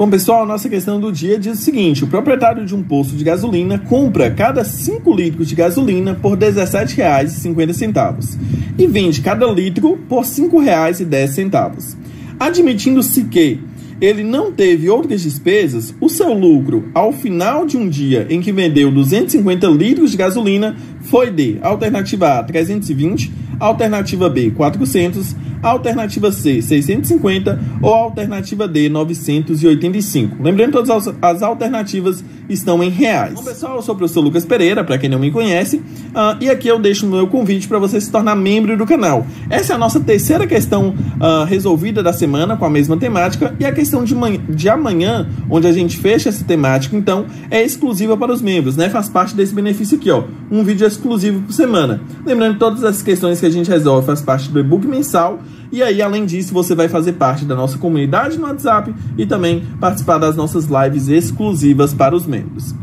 Bom, pessoal, a nossa questão do dia diz o seguinte: o proprietário de um posto de gasolina compra cada 5 litros de gasolina por R$ 17,50 e vende cada litro por R$ 5,10. Admitindo-se que ele não teve outras despesas, o seu lucro ao final de um dia em que vendeu 250 litros de gasolina foi de alternativa A 320, alternativa B 400, alternativa C 650 ou alternativa D 985. Lembrando todas as, as alternativas estão em reais. Bom, pessoal, eu sou o professor Lucas Pereira, para quem não me conhece, uh, e aqui eu deixo o meu convite para você se tornar membro do canal. Essa é a nossa terceira questão uh, resolvida da semana com a mesma temática, e a questão de, de amanhã, onde a gente fecha essa temática, então, é exclusiva para os membros, né? Faz parte desse benefício aqui, ó, um vídeo exclusivo por semana. Lembrando todas as questões que a gente resolve faz parte do e-book mensal e aí, além disso, você vai fazer parte da nossa comunidade no WhatsApp e também participar das nossas lives exclusivas para os membros.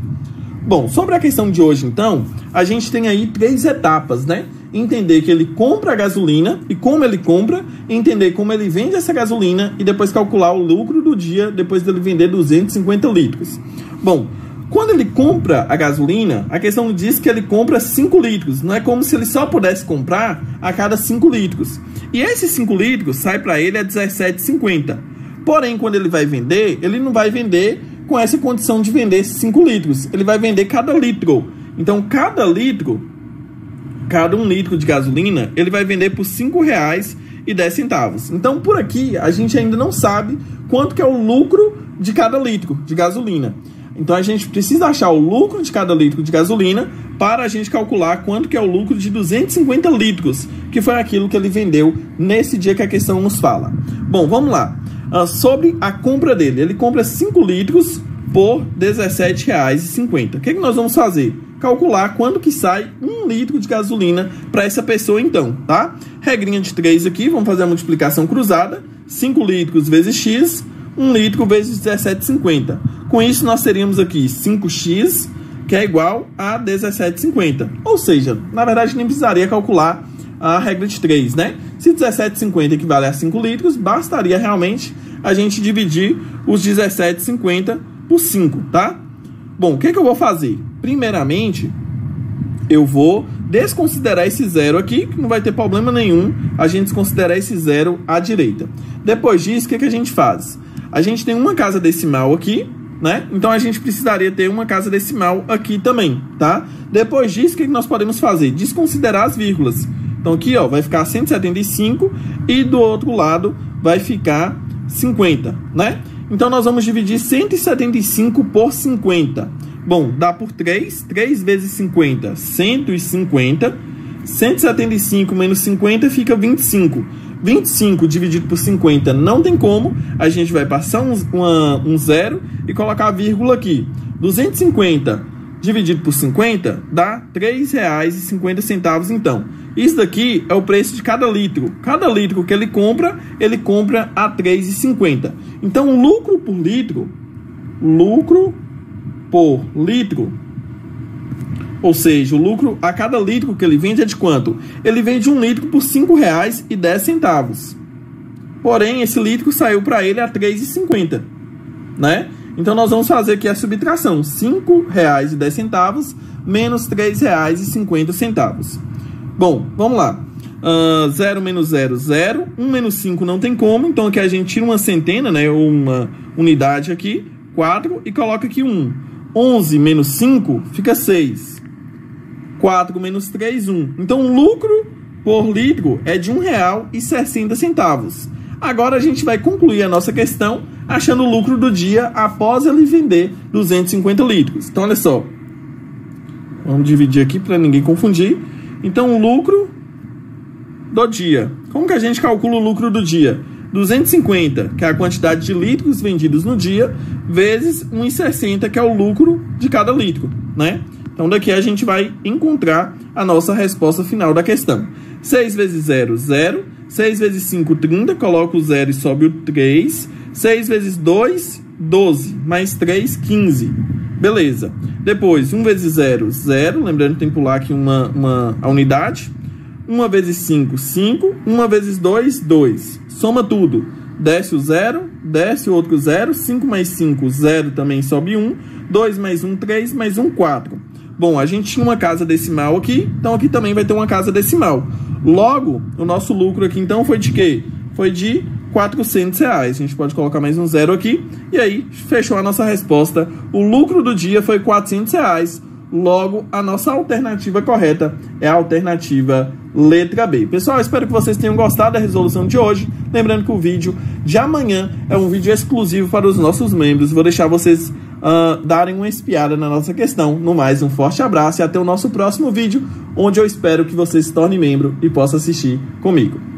Bom, sobre a questão de hoje, então, a gente tem aí três etapas, né? Entender que ele compra a gasolina e como ele compra, entender como ele vende essa gasolina e depois calcular o lucro do dia depois dele vender 250 litros. Bom, quando ele compra a gasolina, a questão diz que ele compra 5 litros. Não é como se ele só pudesse comprar a cada 5 litros. E esses 5 litros sai para ele a 17,50. Porém, quando ele vai vender, ele não vai vender com essa condição de vender 5 litros. Ele vai vender cada litro. Então, cada litro, cada um litro de gasolina, ele vai vender por 5 reais e 10 centavos. Então, por aqui, a gente ainda não sabe quanto que é o lucro de cada litro de gasolina. Então a gente precisa achar o lucro de cada litro de gasolina para a gente calcular quanto que é o lucro de 250 litros, que foi aquilo que ele vendeu nesse dia que a questão nos fala. Bom, vamos lá. Uh, sobre a compra dele, ele compra 5 litros por R$17,50. O que, que nós vamos fazer? Calcular quanto que sai um litro de gasolina para essa pessoa então, tá? Regrinha de 3 aqui, vamos fazer a multiplicação cruzada. 5 litros vezes X, 1 litro vezes 17,50. Com isso, nós teríamos aqui 5x, que é igual a 17,50. Ou seja, na verdade, nem precisaria calcular a regra de 3, né? Se 17,50 equivale a 5 litros, bastaria realmente a gente dividir os 17,50 por 5, tá? Bom, o que, que eu vou fazer? Primeiramente, eu vou desconsiderar esse zero aqui, que não vai ter problema nenhum a gente desconsiderar esse zero à direita. Depois disso, o que, que a gente faz? A gente tem uma casa decimal aqui, né? Então a gente precisaria ter uma casa decimal aqui também, tá? Depois disso, o que nós podemos fazer? Desconsiderar as vírgulas. Então aqui, ó, vai ficar 175 e do outro lado vai ficar 50, né? Então nós vamos dividir 175 por 50. Bom, dá por 3, 3 vezes 50, 150. 175 menos 50 fica 25. 25 dividido por 50 não tem como, a gente vai passar um, uma, um zero e colocar a vírgula aqui. 250 dividido por 50 dá R$ 3,50 então. Isso daqui é o preço de cada litro. Cada litro que ele compra, ele compra a R$ 3,50. Então, lucro por litro, lucro por litro ou seja, o lucro a cada litro que ele vende é de quanto? Ele vende um litro por R$ 5,10. Porém, esse litro saiu para ele a R$ 3,50. Né? Então, nós vamos fazer aqui a subtração. R$ 5,10 menos R$ 3,50. Bom, vamos lá. Uh, 0 menos 0, 0. 1 menos 5 não tem como. Então, aqui a gente tira uma centena, né? Uma unidade aqui. 4 e coloca aqui 1. 11 menos 5 fica 6. 4 menos 3, 1. Então, o lucro por litro é de R$ 1,60. Agora a gente vai concluir a nossa questão achando o lucro do dia após ele vender 250 litros. Então, olha só. Vamos dividir aqui para ninguém confundir. Então, o lucro do dia. Como que a gente calcula o lucro do dia? 250, que é a quantidade de litros vendidos no dia, vezes 1,60, que é o lucro de cada litro, né? Então, daqui a gente vai encontrar a nossa resposta final da questão. 6 vezes 0, 0. 6 vezes 5, 30. Coloca o 0 e sobe o 3. 6 vezes 2, 12. Mais 3, 15. Beleza. Depois, 1 vezes 0, 0. Lembrando que tem que pular aqui uma, uma a unidade. 1 vezes 5, 5. 1 vezes 2, 2. Soma tudo. desce o zero, desce o outro zero, 5 mais 5, 0 também sobe 1, 2 mais 1, 3, mais 1, 4. Bom, a gente tinha uma casa decimal aqui, então aqui também vai ter uma casa decimal. Logo, o nosso lucro aqui então foi de quê? Foi de 400 reais. A gente pode colocar mais um zero aqui. E aí, fechou a nossa resposta. O lucro do dia foi 400 reais. Logo, a nossa alternativa correta é a alternativa letra B. Pessoal, espero que vocês tenham gostado da resolução de hoje. Lembrando que o vídeo de amanhã é um vídeo exclusivo para os nossos membros. Vou deixar vocês uh, darem uma espiada na nossa questão. No mais, um forte abraço e até o nosso próximo vídeo, onde eu espero que você se torne membro e possa assistir comigo.